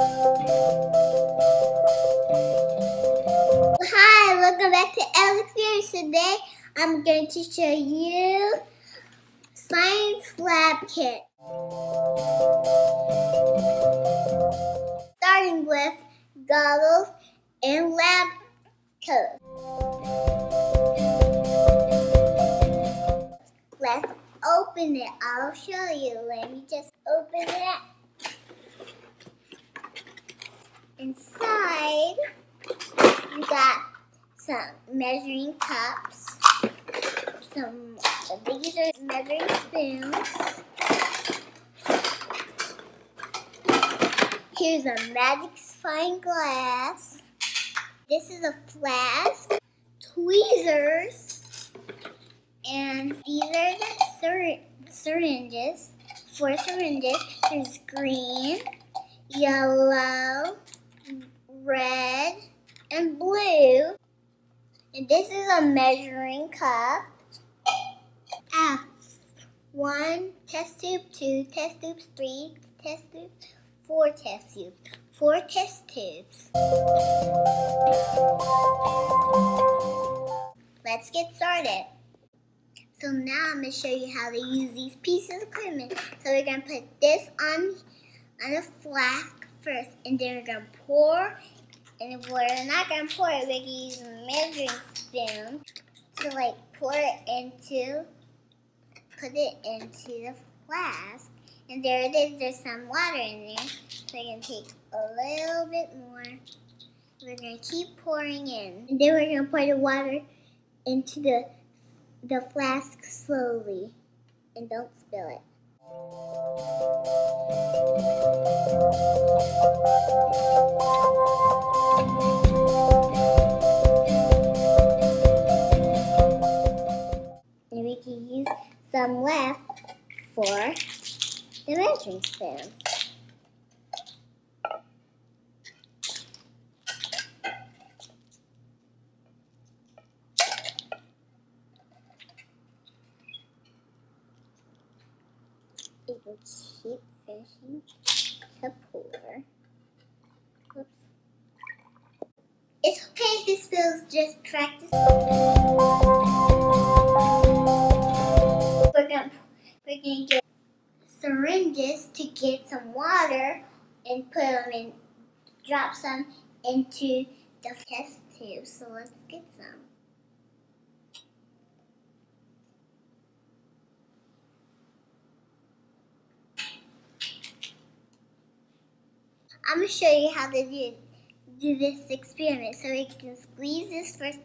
Hi, welcome back to Elle's. Today I'm going to show you Science Lab Kit. Starting with goggles and lab coat. Let's open it. I'll show you. Let me just open it. Inside, we got some measuring cups, some these are measuring spoons. Here's a magnifying glass. This is a flask, tweezers, and these are the syr syringes. Four syringes. There's green, yellow, red, and blue. And this is a measuring cup. F. One test tube, two test tubes, three test tubes, four test tubes. Four test tubes. Let's get started. So now I'm going to show you how to use these pieces of equipment. So we're going to put this on, on a flask first, and then we're going to pour and we're not gonna pour it, we're gonna use a measuring spoon to like pour it into, put it into the flask. And there it is, there's some water in there. So we're gonna take a little bit more. We're gonna keep pouring in. And then we're gonna pour the water into the, the flask slowly. And don't spill it. Keep fishing to pour. Oops. It's okay if this spills, just practice. We're gonna, we're to get syringes to get some water and put them in, drop some into the test tube. So let's get some. I'm going to show you how to do, do this experiment. So we can squeeze this first,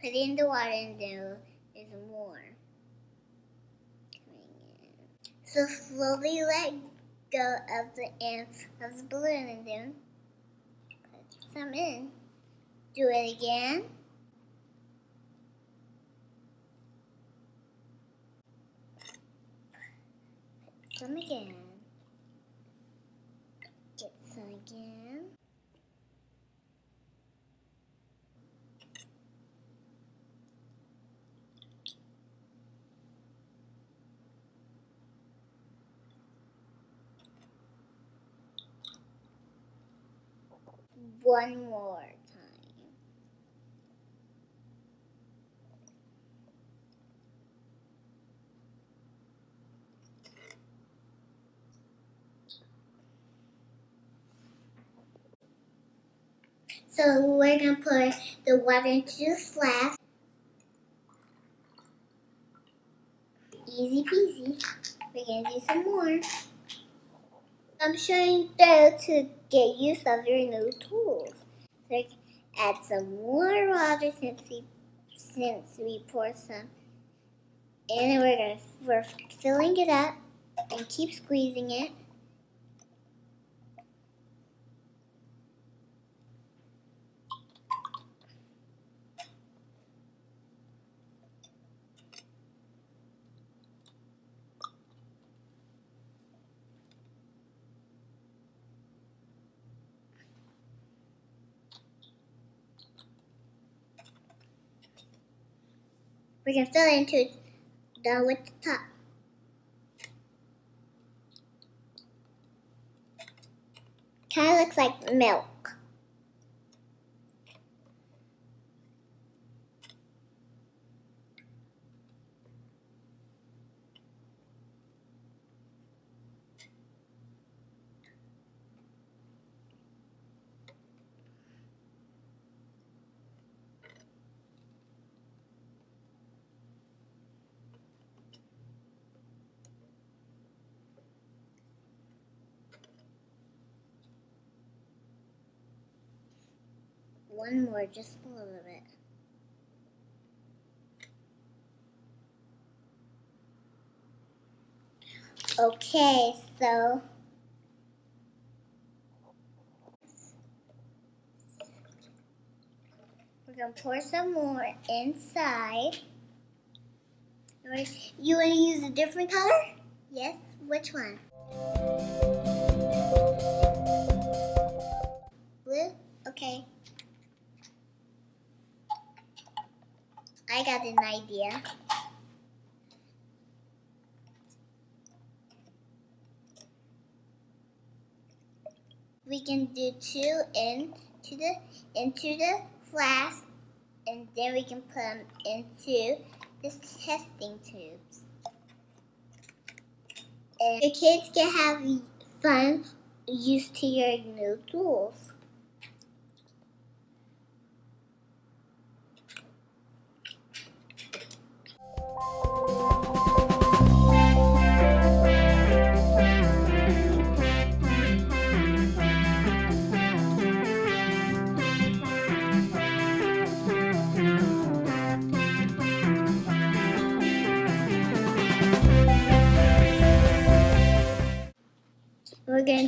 put it in the water, and then there's more. So slowly let go of the end of the balloon and then put some in. Do it again. Put some again. Get some again. one more So we're going to put the water into the flask. Easy peasy. We're going to do some more. I'm showing you to get use of your new tools. So add some more water since we since we pour some. And we're gonna we're filling it up and keep squeezing it. We can fill it into down with the top. Kind of looks like milk. One more, just a little bit. Okay, so we're gonna pour some more inside. You wanna use a different color? Yes, which one? Blue? Okay. I got an idea. We can do two into the into the flask, and then we can put them into this testing tubes. And kids can have fun used to your new tools.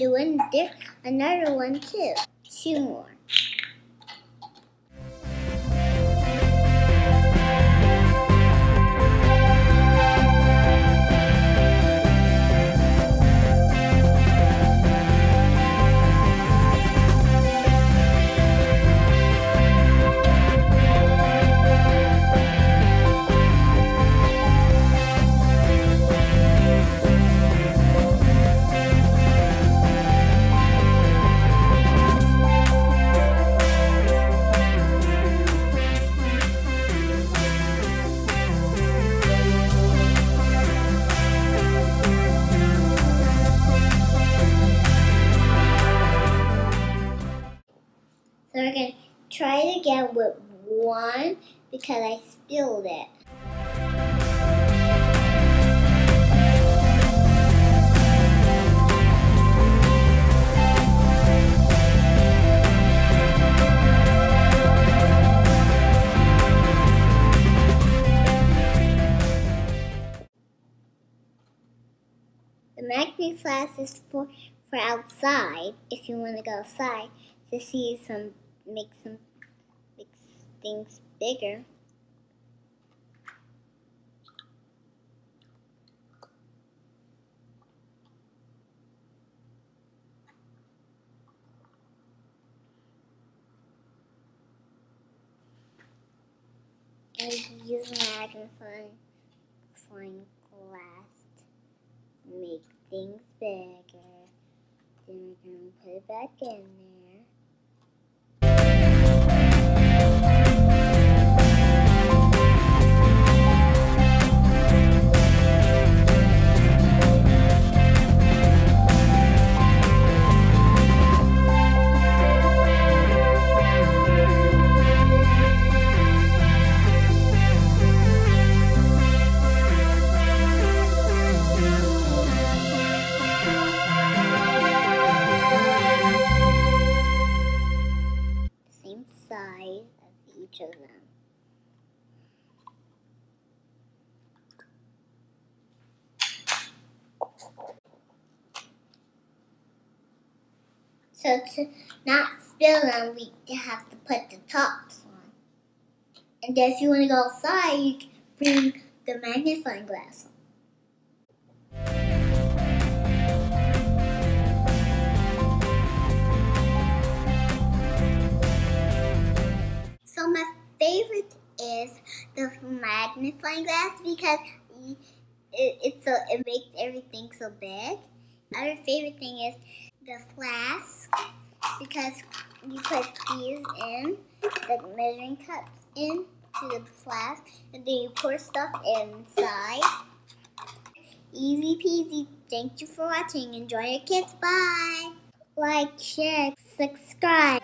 We're going another one too. Two more. One because I spilled it. The magnet flask is for, for outside, if you want to go outside to see some make some things bigger. And use magnifying glass to make things bigger. Then we're going to put it back in there. So to not spill them, we have to put the tops on. And if you want to go outside, you can bring the magnifying glass on. So my favorite is the magnifying glass because it, it's so it makes everything so big. Our favorite thing is the flask because you put these in, the measuring cups in to the flask, and then you pour stuff inside. Easy peasy. Thank you for watching. Enjoy your kids. Bye. Like, share, subscribe.